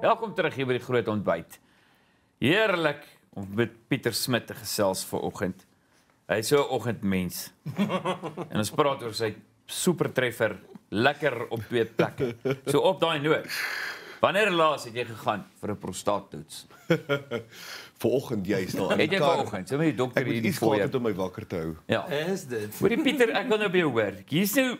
Welkom terug hier by die groot ontbyt. Heerlik om met Pieter Smit te gesels vanoggend. Hy is so 'n oggendmens. en ons praat oor sy supertreffer, lekker op twee plekke. So op daai noot. Wanneer laas het jy gegaan vir 'n prostaattoets? Vanoggend jy's daar. Het jy vanoggend? So met die dokter Ek hier moet die iets voor gehad jou. het om my wakker te hou. Ja. Is dit? Hoorie Pieter, ek wil nou by jou hoor. Hier's nou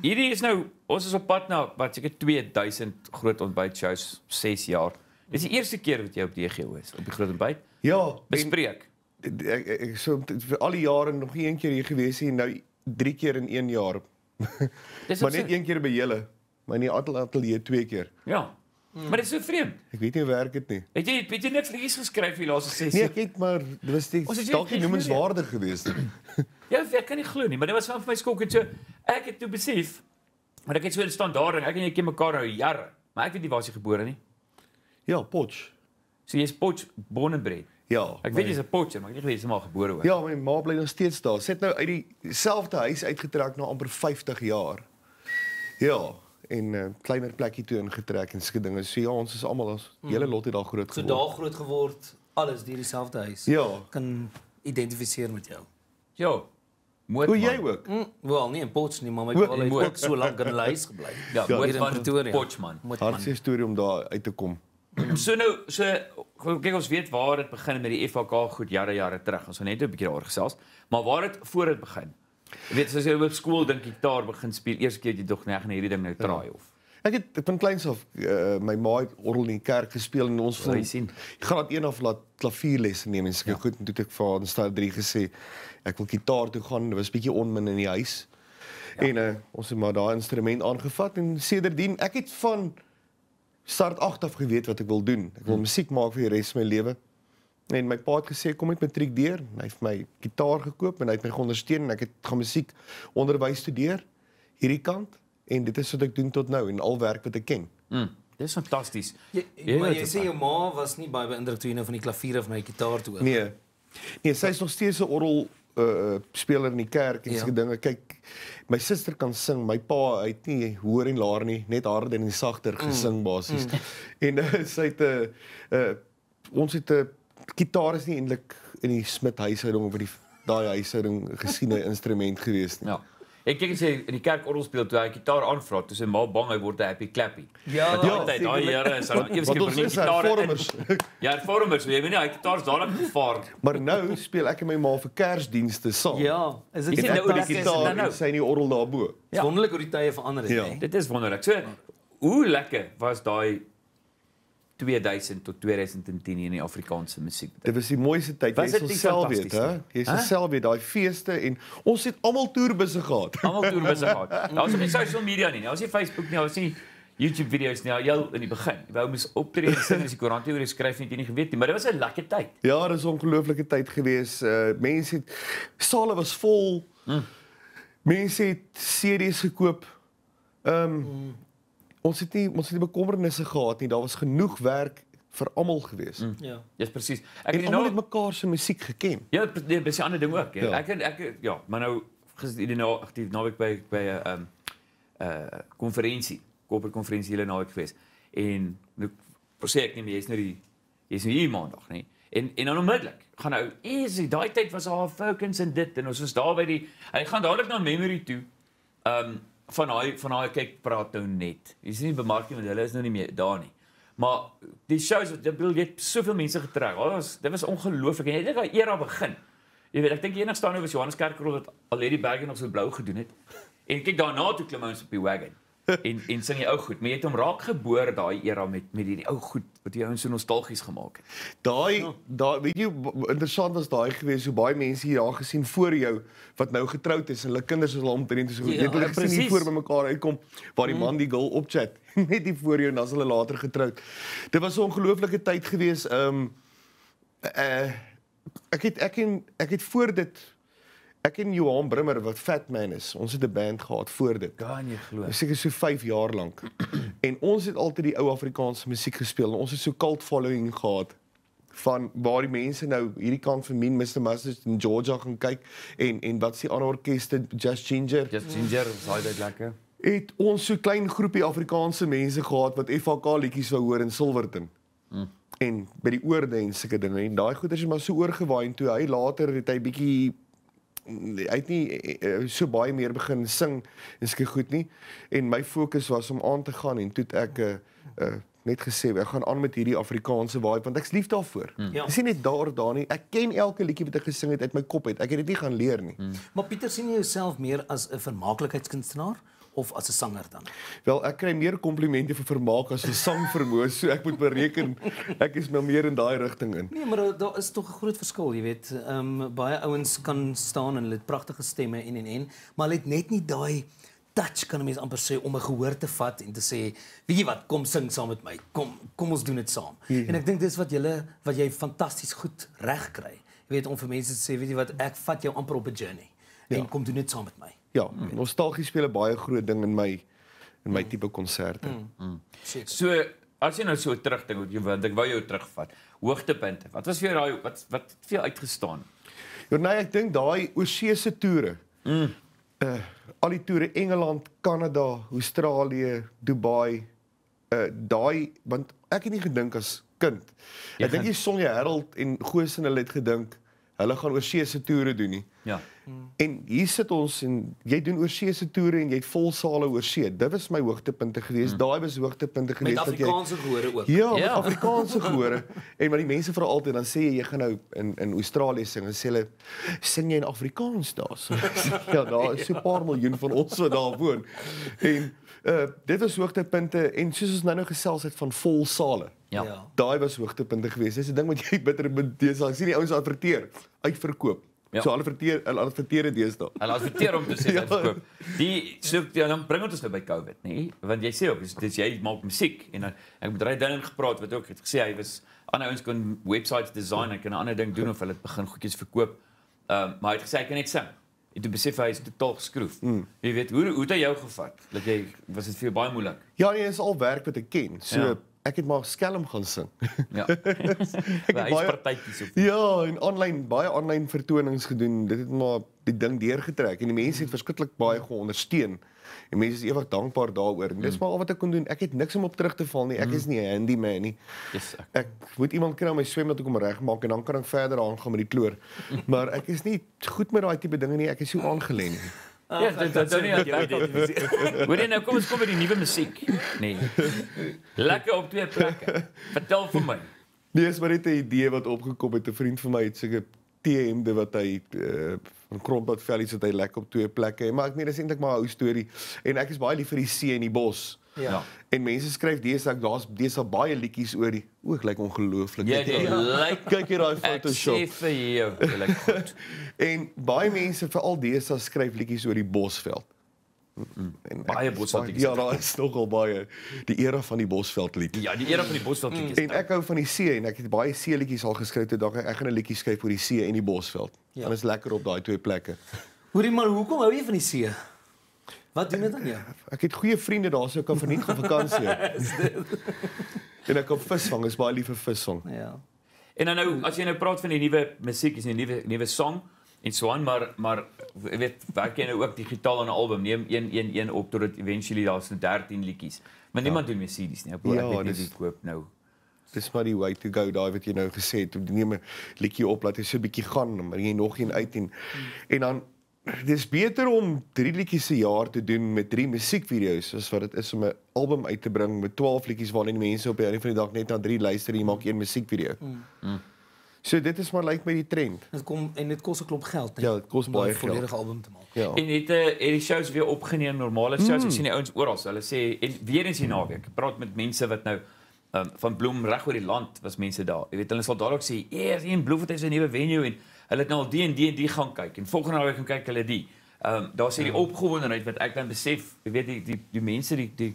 hierdie is nou ons is op pad na wat seker 2000 groot ontbyt shows 6 jaar. Dis die eerste keer wat jy op DGO is op die groot ontbyt. Ja, en Bespreek. ek ek, ek so vir al die jare nog nie een keer hier gewees nie, nou drie keer in een jaar. Dis maar net een keer by julle. Maar in die atel- ateljee twee keer. Ja. Maar dit is so vreemd. Ek weet nie hoe werk dit nie. Het jy het jy niks liedjies geskryf vir die laaste 6 Nee, ek het maar dit was nie Ons het jy dalk nie nie noemenswaardig geweest nie. Ja, ek kan nie glo nie, maar dit was van vir my skok en so ek het toe besef maar ek het so 'n standaard en ek en jy ken mekaar nou jare. Maar ek weet nie waar jy gebore nie. Ja, Potch. So jy's Potch born and bred. Ja. Ek weet jy's 'n Potcher, maar ek weet nie jy's maar gebore hoor. Ja, my ma bly nog steeds daar. Sy het nou uit dieselfde huis uitgetrek na amper 50 jaar. Ja, en 'n uh, kleiner plekkie toe ingetrek en sulke dinge. So ja, ons is almal ons hele lot het daar groot So geword. daar groot geword, alles deur dieselfde huis. Ja. Kan identifiseer met jou. Ja. Moot. Hoe jy ook. Mm, wel, nie in Potch nie, maar my pa het ook so lank in huis gebly. Ja, Ja, Moot in van Pretoria. Potchman. Moet man. Hartseer storie om daar uit te kom. So nou, so kyk ons weet waar dit begin met die FHK goed jare jare terug. Ons gaan net 'n bietjie daaroor gesels, maar waar dit voor dit begin. Jy weet as jy op skool dink gitaar begin speel, eers keer jy dog gaan hierdie ding nou traai of. Ek het van kleins af uh, my ma het orgel in die kerk gespeel en ons van sien? graad 1 af laat klavierlesse neem en seker ja. goed en toe het ek vir haar in staat 3 gesê ek wil gitaar toe gaan. Dit was bietjie onmin in die huis. Ja. En uh, ons het maar daai instrument aangevat en sedertdien ek het van start 8 af geweet wat ek wil doen. Ek wil hmm. musiek maak vir die res van my lewe. En my pa het gesê kom met matriek deur. Hy het my gitaar gekoop en hy het my geondersteun en ek het gaan musiek onderwys studeer hierdie kant en dit is wat ek doen tot nou en al werk wat ek ken. Mm, dis fantasties. Jy, Jy maar jy sê jou ma was nie baie beïndruk toe jy nou van die klavier af na die gitaar toe. Nee. Nee, sy is nog steeds 'n orgel uh speler in die kerk en Ja. sulke dinge. Kyk, my suster kan sing, my pa, hy het nie hoor en laer nie, net harder en sagter gesing basies. Mm. En uh, sy het 'n uh, uh ons het 'n uh, gitaar is nie eintlik in die Smit huishouding of in die daai huishouding gesiene instrument gewees nie. Ja. Ek kyk jy in die kerk orgel speel toe hy gitaar aanvra, toe sy ma bang hy word 'n happy clappy. Ja, Want ja, altyd daai. Here is dan eers keer bring gitaar in. hervormers. Ja, hervormers, jy weet nie, hy gitaar is dadelik gevaar. Maar nou speel ek en my ma vir Kersdienste saam. Ja, is dit nou die gitaar nou sy in die orgel daarbo. ja. wonderlik hoe die tye verander het, Ja. hè? Dit is wonderlik. So, hoe lekker was daai 2000 tot 2010 hier in die Afrikaanse musiek? Dit was die mooiste tyd. Was Jy sal nie self weet, hè? Jy sal Hæ? self weet daai feeste en ons het almal toerbusse gehad. Almal toe besig gehad. Daar was nie social media nie. Daar was nie Facebook nie, daar was nie YouTube video's nie. Jy in die begin. Jy wou moes optree en sing as die koerant oor skryf net jy nie geweet nie, maar dit was 'n lekker tyd. Ja, dit was 'n ongelooflike tyd gewees. Uh mense het sale was vol. Mm. Mense het CD's gekoop. Ehm um, mm. Ons het nie ons het nie bekommernisse gehad nie. Daar was genoeg werk vir almal gewees. Mm. Ja. Dis presies. Ek En het nou het mekaar se musiek geken. Ja, nee, dis 'n ander ding ook. Ja. Ja. Ek ek ja, maar nou gister die nou aktief naweek by by 'n um uh konferensie, corporate konferensie hele naweek gewees. En nou sê ek nie meer jy's nou die jy's nou hier maandag, nê. En en dan onmiddellik gaan nou easy, daai tyd was daar focus en dit en ons was daar by die hy gaan dadelik na memory toe. Um van daai van daai kyk praat nou net. Jy sien nie bemarking want hulle is nou nie meer daar nie. Maar die shows wat jy het soveel mense getrek. Dit was dit was ongelooflik en jy het daai era begin. Jy weet, ek dink enigste staan nou was Johannes Kerkrol wat al hierdie berge nog so blou gedoen het. En kyk daarna toe klim ons op die wagon. En en sing die ou goed, maar jy het hom raak geboor daai era met met hierdie ou goed wat die ouens so nostalgies gemaak het. Daai ja. daai weet jy interessant was daai gewees hoe baie mense hier daar gesien voor jou wat nou getroud is en hulle kinders is al omtrent so Ja, jy het hulle gesien hier presies. voor by mekaar uitkom waar die man die girl opchat net die voor jou en dan is hulle later getroud. Dit was 'n ongelooflike tyd gewees. Ehm um, uh ek het ek en ek het voor dit ek en Johan Brimmer wat Fat Man is. Ons het 'n band gehad voor dit. Kan jy glo? Seker so 5 jaar lank. en ons het altyd die ou Afrikaanse musiek gespeel. En ons het so cult following gehad van waar die mense nou hierdie kant van Mean Mr Mustard in Georgia gaan kyk en en wat is die ander orkeste Just Ginger. Just Ginger, was daai tyd lekker. het ons so klein groepie Afrikaanse mense gehad wat FHK liedjies wou hoor in Silverton. Mm. En by die oorde en sulke dinge en daai goeders is maar so oorgewaai en toe hy later het hy bietjie hy het nie eh, so baie meer begin sing en sulke goed nie en my fokus was om aan te gaan en toe het ek uh, uh, net gesê ek gaan aan met hierdie Afrikaanse vibe want ek's lief daarvoor. Hmm. Ja. Dis nie net daar daar nie. Ek ken elke liedjie wat ek gesing het uit my kop uit. Ek het dit nie gaan leer nie. Hmm. Maar Pieter sien jy jouself meer as 'n vermaaklikheidskunstenaar of as 'n sanger dan? Wel, ek kry meer komplimente vir vermaak as vir sangvermoë, so ek moet bereken ek is nou meer in daai rigting in. Nee, maar daar, is tog 'n groot verskil, jy weet. Ehm um, baie ouens kan staan en hulle het pragtige stemme en en en, maar hulle het net nie daai touch kan 'n mens amper sê om 'n gehoor te vat en te sê, weet jy wat, kom sing saam met my. Kom kom ons doen dit saam. Ja. En ek dink dis wat julle wat jy fantasties goed reg kry. Jy weet om vir mense te sê, weet jy wat, ek vat jou amper op 'n journey. Ja. En kom doen dit saam met my. Ja, nostalgie speel 'n baie groot ding in my in my tipe konserte. Mm. Mm. So as jy nou so terugdink, jy want ek wou jou terugvat. Hoogtepunte. Wat was vir jou daai wat wat het vir jou uitgestaan? Ja, nee, ek dink daai oorsese toere. Mm. Uh al die toere Engeland, Kanada, Australië, Dubai. Uh daai want ek het nie gedink as kind. Jy Ek dink jy Sonja Herald en Goos en hulle het gedink hulle gaan oorsese toere doen nie. Ja. En hier sit ons en jy doen oorsese toere en jy het vol sale oorsee. Dit was my hoogtepunte geweest. Mm. Daai was hoogtepunte Met geweest wat jy Afrikaanse gehore ook. Ja, Ja. ja. Afrikaanse gehore. En maar die mense vra altyd dan sê jy jy gaan nou in in Australië sing en sê hulle sing jy in Afrikaans daar? Ja, daar is so 'n paar miljoen van ons wat daar woon. En uh dit was hoogtepunte en soos ons nou nou gesels het van vol sale. Ja. Ja. Daai was hoogtepunte geweest. Dis 'n ding wat jy bitter met deesdae ek sien die ouens adverteer, uitverkoop. Ja. So hulle adverteer hulle adverteer dit deesdae. Hulle adverteer om te sê Ja. verkoop. Die so ja, dan bring ons nou by COVID, nê? Nee? Want jy sê ook dis, dis jy maak musiek en dan ek het met Dillon gepraat wat ook het gesê hy was ander ouens kon websites design en kan 'n ander ding doen of hulle het begin goedjies verkoop. Ehm um, maar hy het gesê hy kan net sing. En toe besef hy is totaal geskroef. Mm. Jy weet hoe hoe het hy jou gevat? Dat jy was dit vir jou baie moeilik. Ja, nee, dis al werk wat ek ken. So Ja. Ek het maar skelm gaan sing. Ja. het Hy is baie- partytjies op. Ja, en aanlyn baie aanlyn vertonings gedoen. Dit het maar die ding deurgetrek en die mense het verskriklik baie geondersteun. En mense is ewig dankbaar daaroor. En dis maar al wat ek kon doen. Ek het niks om op terug te val nie. Ek is nie 'n handyman nie. Yes. ek- Ek moet iemand kry om my swem dat ek hom regmaak en dan kan ek verder aangaan met die kloor. Maar ek is nie goed met daai tipe dinge nie. Ek is so aangelê nie. Ja, dit dit dan nie jy weet. Hoor jy nou kom ons kom by die nuwe musiek. Nee. Lekker op twee plekke. Vertel vir my. Nee, is maar net 'n idee wat opgekom het. 'n Vriend van my het sulke T-hemde wat hy uh, van Kronpad vellies wat hy lekker op twee plekke. Maar ek meen dis eintlik maar 'n ou storie. En ek is baie lief vir die see en die bos. Ja. Ja. En mense skryf deesdae daar's deesdae baie liedjies oor die o, ek lyk ongelooflik. Jy Kyk dit hier- lyk Kyk hier daai ek sê Photoshop. vir jou, jy lyk goed. En baie mense veral deesdae skryf liedjies oor die Bosveld. En ek- Baie Bosveldliedjies. Ja, daar is nogal baie die era van die Bosveld lied. Ja, die era van die Bosveld liedjies. En ek hou van die see en ek het baie see liedjies al geskryf toe dalk ek gaan 'n liedjie skryf oor die see en die Bosveld. Ja. Ja. En is lekker op daai twee plekke. Hoorie maar hoekom hou jy van die see? Wat doen dit aan jou? Ek het goeie vriende daar so ek kan verniet gaan vakansie. en ek kan visvang, is baie lief vir visvang. Ja. En dan nou as jy nou praat van die nuwe musiek, is 'n nuwe nuwe song en so aan, maar maar jy weet, werk jy nou ook digitaal aan 'n album? Neem een een een op tot dit eventually daar's nou 13 liedjies. Maar niemand doen meer CD's nie. Ek hoor Ja, ek weet nie wie koop nou. Dis maar die way to go daai wat jy nou gesê het. Om neem 'n liedjie op laat hy so 'n bietjie gaan, bring jy nog een uit en en dan dis beter om drie liedjies se jaar te doen met drie musiekvideo's as wat dit is om 'n album uit te bring met 12 liedjies waarin die mense op die einde van die dag net na drie luister en jy maak een musiekvideo. Mm. So dit is maar lyk like my die trend. Dit kom en dit kos 'n klomp geld, né? Ja, dit kos om baie geld. volledige album te maak. Ja. En het uh, het die shows weer opgeneem, normale shows. Mm. Ek sien die ouens oral. Hulle sê en weer eens die naweek. Ek praat met mense wat nou um, van Bloem reg oor die land was mense daar. Jy weet hulle sal daar ook sê, "Ja, hier in Bloemfontein is 'n nuwe venue en hulle het nou al die en die en die gaan kyk en volgende naweek gaan kyk hulle die." Ehm um, daar sê die opgewondenheid wat ek dan besef, jy weet die die die mense die die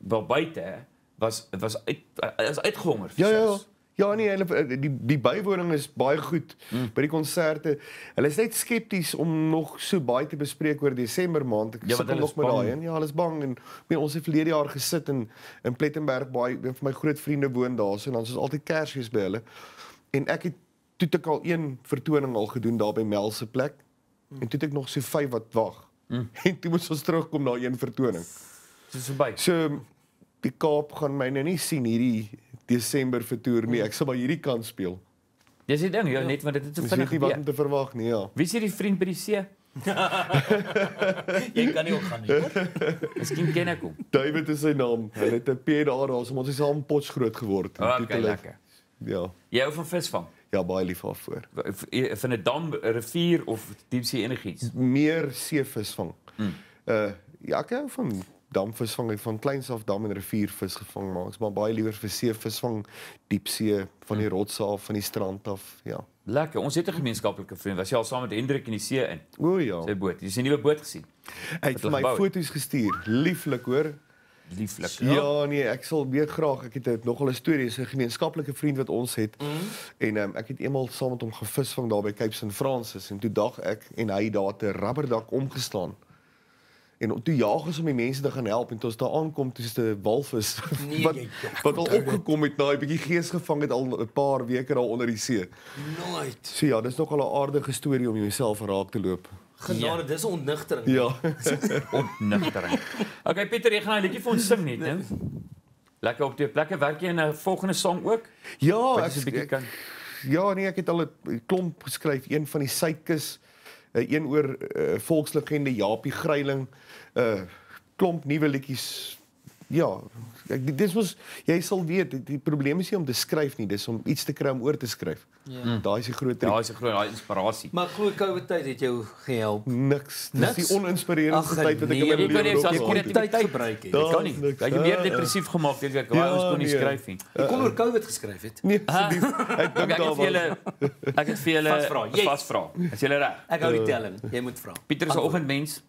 wel buite was was uit is uitgehonger. Ja ja. shows. Ja nee, hulle die die bywoning is baie goed mm. by die konserte. Hulle is net skepties om nog so baie te bespreek oor Desember maand. Ek Ja, sukkel nog met daai een. Ja, hulle is bang en ek meen ons het verlede jaar gesit in in Plettenberg baie een van my groot vriende woon daar so en dan is ons altyd Kersfees by hulle. En ek het toe het ek al een vertoning al gedoen daar by Mel se plek. Mm. En toe het ek nog so vyf wat wag. Mm. En toe moes ons terugkom na een vertoning. Dis verby. So die Kaap gaan my nou nie sien hierdie Desember vertoer nie. Ek sal maar hierdie kant speel. Dis die ding, ja, net want dit het so vinnig weet nie wat om te verwag nie, ja. Wie is hierdie vriend by die see? Jy kan nie ook gaan nie. Miskien ken ek hom. David is sy naam. Hulle het 'n P daar, ons het saam pots groot geword. Oh, okay, lekker. Ja, Jy hou van visvang. Ja, baie lief daarvoor. Van 'n dam, rivier of diepsee enigiets. Meer seevisvang. Mm. Uh ja, ek hou van damvisvang en van kleins af dam en riviervis gevang maar ek's maar baie liewer vir seevisvang, diepsee, van die rotse af, van die strand af. Ja. Lekker. Ons het 'n gemeenskaplike vriend. Was jy al saam met Hendrik in die see in? O ja. Sy boot. Jy sien nuwe boot gesien. Hy het my gebou het. foto's gestuur. Lieflik hoor. Lieflik. Ja, nee, ek sal weer graag. Ek het 'n- nogal 'n storie, is 'n gemeenskaplike vriend wat ons het. Mm. En um, ek het eendag saam met hom gevisvang daar by Cape St Francis en toe dag ek en hy daar te rubberdak omgestaan. En toe jaag ons om die mense te gaan help en toe ons daar aankom, toe is 'n walvis Nee, wat jy- ek wat al opgekom het na 'n bietjie gees gevang het al 'n paar weke daar onder die see. Nooit. So ja, dis nogal 'n aardige storie om jouself raak te loop. Genade, dis 'n ontnigtering. Ja. Ontnigtering. Okay, Pieter, jy gaan 'n liedjie vir ons sing net, né? Lekker op twee plekke. Werk jy in 'n volgende song ook? Ja, Wat ek jy 'n bietjie kan. Ja, nee, ek het al 'n klomp geskryf, een van die Suidkus, een oor uh, volkslegende Japie Gryiling, 'n uh, klomp nuwe liedjies. Ja, ek dis was jy sal weet, die, die probleem is nie om te skryf nie, dis om iets te kry om oor te skryf. Ja. Daai is die groot Ja, trick. is 'n groot daai inspirasie. Maar glo COVID tyd het jou gehelp. Niks. Dis Niks? die oninspirerende tyd wat ek nee, in my jy kan nie lewe selfs nog kon gehad dit het. tyd gebruik het. Dit kan nie. niks. Jy het meer Ja, ja. depressief gemaak deur ek Ja, ons kon nie nee. skryf nie. Jy kon oor COVID geskryf het. Nee, asseblief. Ek dink ek daar het vir julle was. ek het vir julle Vasvra. Jy- vasvra. As jy reg. Ek hou die telling. Jy moet vra. Pieter is 'n oggendmens.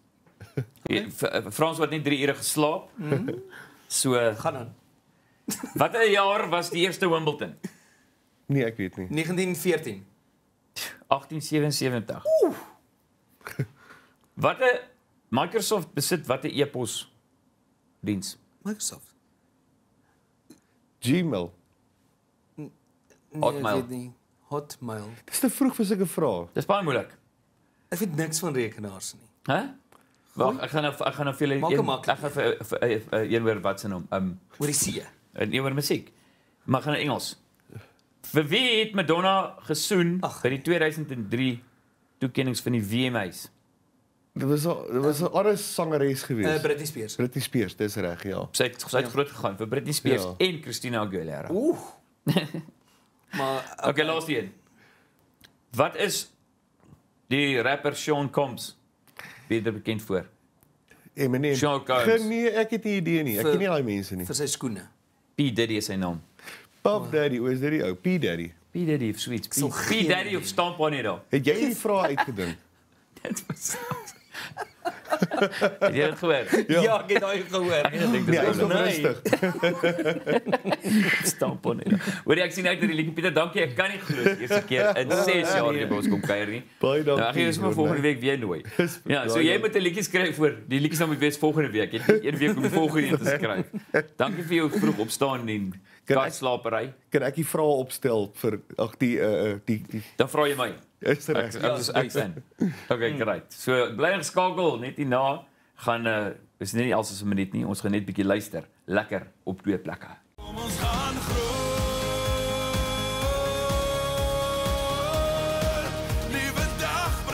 Jy- v- Frans wat net 3 ure geslaap. So, Gaan aan. watter jaar was die eerste Wimbledon? Nee, ek weet nie. 1914. 1877. Watter Microsoft besit watter e-pos diens? Microsoft. Gmail. Nee, Hotmail. Ek weet nie. Hotmail. Dis te vroeg vir sulke vrae. Dis baie moeilik. Ek weet niks van rekenaars nie. Hè? Wag, ek gaan nou ek gaan nou vir julle een- ek gaan vir vir- vir- vir een oor wat se naam? Um Oor die see. een oor musiek. Maar gaan in Engels. Vir wie het Madonna gesoen Ag. by die 2003 toekennings van die VMA's? Dit was 'n dit was 'n ander sangeres Uh, geweest. Britney Spears. Britney Spears, dis reg, ja. Sy het sy het Ja. groot gegaan vir Britney Spears Ja. en Christina Aguilera. Oeh. maar Okay, laaste een. Wat is die rapper Sean Combs beter bekend voor? Eminem. Sean Combs. Nee, ek het nie idee nie. Ek ken nie daai mense nie. vir sy skoene. P Diddy is sy naam. Puff Daddy, hoe is dit die ou? P Daddy. P Diddy of sweets. P, P Daddy idee. of stamp on it. Het jy die vrae uitgedink? Dit was Het jy dit gehoor? Ja. Ja, ek het daai gehoor. Ek dink Nee, dit hy's is nog nee. rustig. stamp on it. Hoor ek sien uit dat die liedjie Pieter, dankie. Ek kan nie glo die eerste keer in 6 jaar jy by ons kom kuier nie. Baie Nou, dankie. ek gaan maar volgende week weer nooi. Ja, so jy moet 'n liedjie skryf vir die liedjies dan moet wees volgende week. Jy het een week om die volgende een te skryf. Dankie vir jou vroeg opstaan en Kan ek- kaartslapery. Kan ek die vrae opstel vir ag die uh, die die Dan vra jy my. Is Ek reg. ek is ek in. Okay, great. So bly geskakel net hierna gaan uh is nie als 'n minuut nie. Ons gaan net bietjie luister. Lekker op twee plekke.